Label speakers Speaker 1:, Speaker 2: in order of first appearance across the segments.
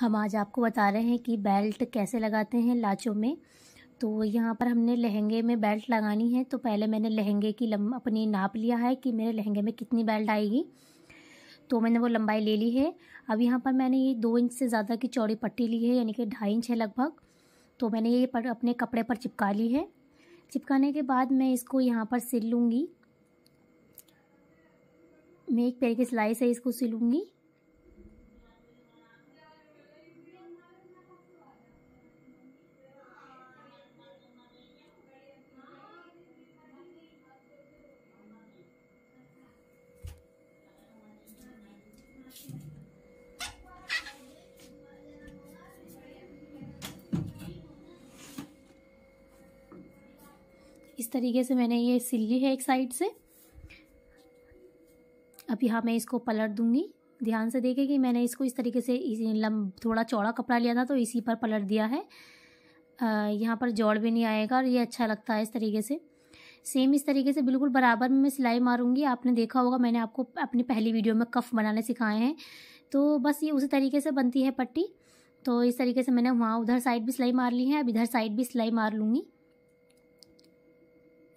Speaker 1: हम आज आपको बता रहे हैं कि बेल्ट कैसे लगाते हैं लाचों में। तो यहाँ पर हमने लहंगे में बेल्ट लगानी है तो पहले मैंने लहंगे की लम अपनी नाप लिया है कि मेरे लहंगे में कितनी बेल्ट आएगी। तो मैंने वो लंबाई ले ली है। अब यहाँ पर मैंने ये दो इंच से ज़्यादा की चौड़ी पट्टी ली है, यानी कि ढाई इंच है लगभग। तो मैंने ये पर अपने कपड़े पर चिपका ली है। चिपकाने के बाद मैं इसको यहाँ पर सिल लूँगी। मैं एक पैर की सिलाई से इसको सिलूँगी। इस तरीके से मैंने ये सिल ली है एक साइड से। अब यहाँ मैं इसको पलट दूँगी। ध्यान से देखें कि मैंने इसको इस तरीके से लम थोड़ा चौड़ा कपड़ा लिया था तो इसी पर पलट दिया है। यहाँ पर जोड़ भी नहीं आएगा और ये अच्छा लगता है इस तरीके से। सेम इस तरीके से बिल्कुल बराबर में मैं सिलाई मारूँगी। आपने देखा होगा, मैंने आपको अपनी पहली वीडियो में कफ़ बनाने सिखाए हैं। तो बस ये उसी तरीके से बनती है पट्टी। तो इस तरीके से मैंने वहाँ उधर साइड भी सिलाई मार ली है। अब इधर साइड भी सिलाई मार लूँगी।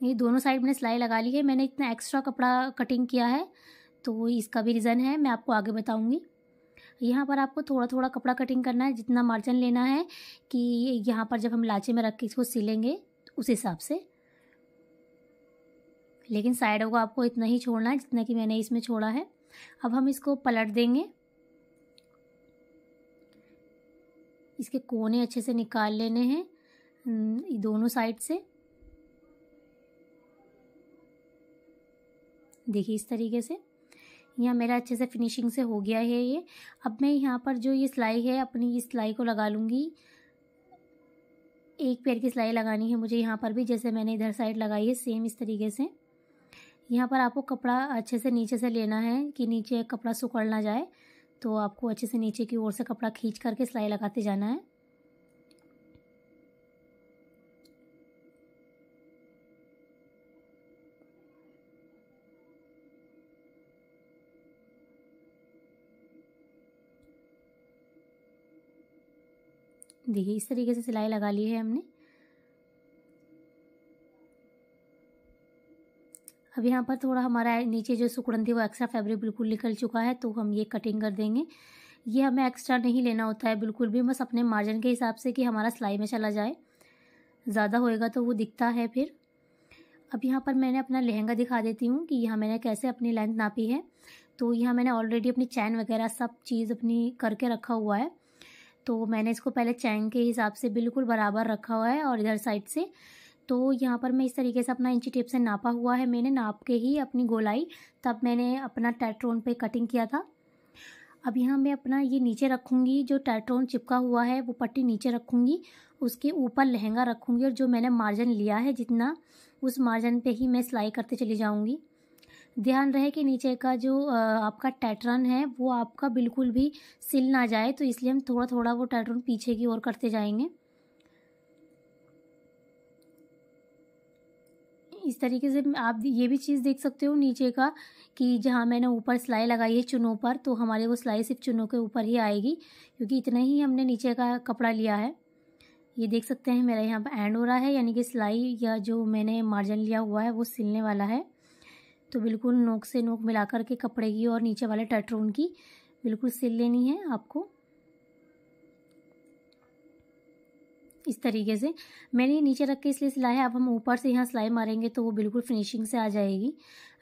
Speaker 1: ये दोनों साइड मैंने सिलाई लगा ली है। मैंने इतना एक्स्ट्रा कपड़ा कटिंग किया है तो इसका भी रीज़न है, मैं आपको आगे बताऊँगी। यहाँ पर आपको थोड़ा थोड़ा कपड़ा कटिंग करना है, जितना मार्जिन लेना है कि यहाँ पर जब हम लाचे में रख के इसको सिलेंगे, उस हिसाब से। लेकिन साइडों को आपको इतना ही छोड़ना है जितना कि मैंने इसमें छोड़ा है। अब हम इसको पलट देंगे। इसके कोने अच्छे से निकाल लेने हैं दोनों साइड से। देखिए इस तरीके से। यहाँ मेरा अच्छे से फिनिशिंग से हो गया है ये। अब मैं यहाँ पर जो ये सिलाई है, अपनी इस सिलाई को लगा लूँगी। एक पैर की सिलाई लगानी है मुझे यहाँ पर भी, जैसे मैंने इधर साइड लगाई है, सेम इस तरीके से। यहाँ पर आपको कपड़ा अच्छे से नीचे से लेना है कि नीचे कपड़ा सुकड़ ना जाए तो आपको अच्छे से नीचे की ओर से कपड़ा खींच करके सिलाई लगाते जाना है। देखिए, इस तरीके से सिलाई लगा ली है हमने। अब यहाँ पर थोड़ा हमारा नीचे जो सुकड़न थी वो एक्स्ट्रा फैब्रिक बिल्कुल निकल चुका है तो हम ये कटिंग कर देंगे। ये हमें एक्स्ट्रा नहीं लेना होता है बिल्कुल भी, बस अपने मार्जिन के हिसाब से कि हमारा सिलाई में चला जाए। ज़्यादा होएगा तो वो दिखता है फिर। अब यहाँ पर मैंने अपना लहंगा दिखा देती हूँ कि यहाँ मैंने कैसे अपनी लेंथ नापी है। तो यहाँ मैंने ऑलरेडी अपनी चैन वगैरह सब चीज़ अपनी करके रखा हुआ है। तो मैंने इसको पहले चैन के हिसाब से बिल्कुल बराबर रखा हुआ है और इधर साइड से तो यहाँ पर मैं इस तरीके से अपना इंची टेप से नापा हुआ है। मैंने नाप के ही अपनी गोलाई, तब मैंने अपना टैट्रोन पे कटिंग किया था। अब यहाँ मैं अपना ये नीचे रखूँगी, जो टैट्रोन चिपका हुआ है, वो पट्टी नीचे रखूँगी, उसके ऊपर लहंगा रखूँगी और जो मैंने मार्जिन लिया है जितना, उस मार्जिन पे ही मैं सिलाई करते चली जाऊँगी। ध्यान रहे कि नीचे का जो आपका टैटरन है, वो आपका बिल्कुल भी सिल ना जाए तो इसलिए हम थोड़ा थोड़ा वो टैटरन पीछे की ओर करते जाएँगे। इस तरीके से आप ये भी चीज़ देख सकते हो नीचे का कि जहाँ मैंने ऊपर सिलाई लगाई है चुनों पर तो हमारे वो सिलाई सिर्फ़ चुनों के ऊपर ही आएगी, क्योंकि इतना ही हमने नीचे का कपड़ा लिया है। ये देख सकते हैं मेरा यहाँ पर एंड हो रहा है, यानी कि सिलाई या जो मैंने मार्जिन लिया हुआ है, वो सिलने वाला है। तो बिल्कुल नोक से नोक मिला कर के कपड़े की और नीचे वाले टटरून की बिल्कुल सिल लेनी है आपको। इस तरीके से। मैंने नीचे रख के इसलिए सिलाई है, अब हम ऊपर से यहाँ सिलाई मारेंगे तो वो बिल्कुल फिनिशिंग से आ जाएगी।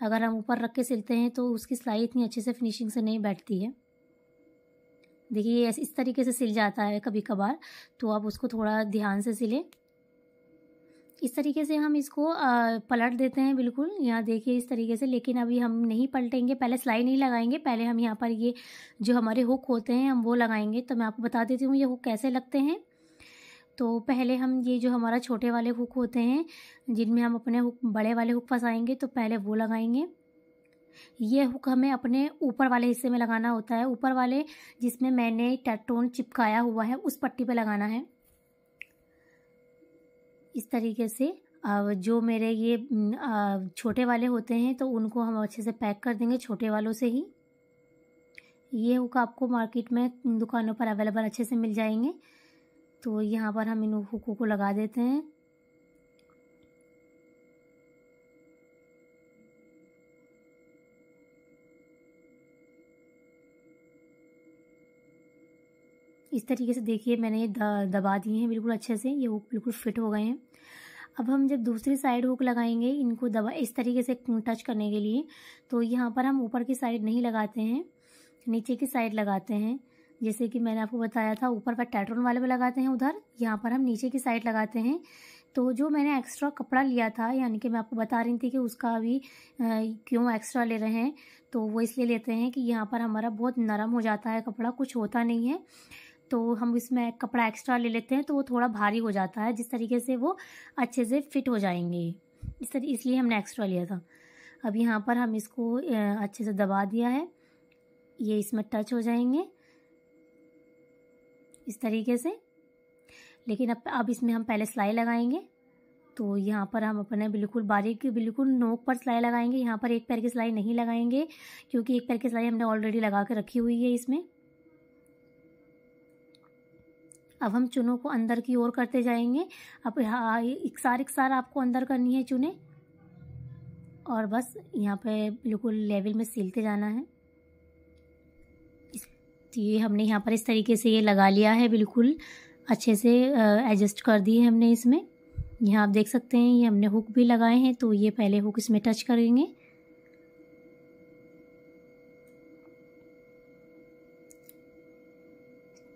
Speaker 1: अगर हम ऊपर रख के सिलते हैं तो उसकी सिलाई इतनी अच्छे से फिनिशिंग से नहीं बैठती है। देखिए, ये इस तरीके से सिल जाता है कभी कभार तो आप उसको थोड़ा ध्यान से सिलें। इस तरीके से हम इसको पलट देते हैं बिल्कुल, यहाँ देखिए इस तरीके से, लेकिन अभी हम नहीं पलटेंगे, पहले सिलाई नहीं लगाएँगे, पहले हम यहाँ पर ये जो हमारे हुक होते हैं, हम वो लगाएँगे। तो मैं आपको बता देती हूँ ये हुक कैसे लगते हैं। तो पहले हम ये जो हमारा छोटे वाले हुक होते हैं, जिनमें हम अपने हुक, बड़े वाले हुक फंसाएँगे तो पहले वो लगाएँगे। ये हुक हमें अपने ऊपर वाले हिस्से में लगाना होता है। ऊपर वाले, जिसमें मैंने टैटोन चिपकाया हुआ है, उस पट्टी पे लगाना है। इस तरीके से जो मेरे ये छोटे वाले होते हैं तो उनको हम अच्छे से पैक कर देंगे छोटे वालों से ही। ये हुक आपको मार्केट में दुकानों पर अवेलेबल अच्छे से मिल जाएँगे। तो यहाँ पर हम इन हुकों को लगा देते हैं। इस तरीके से देखिए, मैंने ये दबा दिए हैं बिल्कुल अच्छे से, ये हुक बिल्कुल फिट हो गए हैं। अब हम जब दूसरी साइड हुक लगाएँगे, इनको दबा, इस तरीके से टच करने के लिए तो यहाँ पर हम ऊपर की साइड नहीं लगाते हैं, नीचे की साइड लगाते हैं। जैसे कि मैंने आपको बताया था, ऊपर पर टैट्रोन वाले में लगाते हैं उधर, यहाँ पर हम नीचे की साइड लगाते हैं। तो जो मैंने एक्स्ट्रा कपड़ा लिया था, यानी कि मैं आपको बता रही थी कि उसका अभी क्यों एक्स्ट्रा ले रहे हैं तो वो इसलिए लेते हैं कि यहाँ पर हमारा बहुत नरम हो जाता है कपड़ा, कुछ होता नहीं है। तो हम इसमें कपड़ा एक्स्ट्रा ले लेते हैं तो वो थोड़ा भारी हो जाता है, जिस तरीके से वो अच्छे से फिट हो जाएँगे। इस इसलिए हमने एक्स्ट्रा लिया था। अब यहाँ पर हम इसको अच्छे से दबा दिया है। ये इसमें टच हो जाएँगे। इस तरीके से। लेकिन अब अब इसमें हम पहले सिलाई लगाएँगे। तो यहाँ पर हम अपने बिल्कुल बारीक, बिल्कुल नोक पर सिलाई लगाएँगे। यहाँ पर एक पैर की सिलाई नहीं लगाएँगे, क्योंकि एक पैर की सिलाई हमने ऑलरेडी लगा के रखी हुई है इसमें। अब हम चुनों को अंदर की ओर करते जाएँगे। अब इकसार इकसार आपको अंदर करनी है चुने। और बस यहाँ पे बिल्कुल लेवल में सिलते जाना है। तो ये हमने यहाँ पर इस तरीके से ये लगा लिया है, बिल्कुल अच्छे से एडजस्ट कर दी है हमने इसमें। यहाँ आप देख सकते हैं, ये हमने हुक भी लगाए हैं तो ये पहले हुक इसमें टच करेंगे।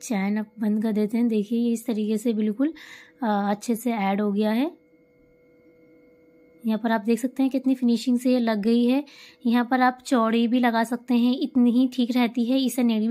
Speaker 1: चैन अब बंद कर देते हैं, देखिए ये इस तरीके से बिल्कुल अच्छे से ऐड हो गया है। यहाँ पर आप देख सकते हैं कितनी फिनिशिंग से ये लग गई है। यहाँ पर आप चौड़ी भी लगा सकते हैं, इतनी ही ठीक रहती है, इसे नेड़ी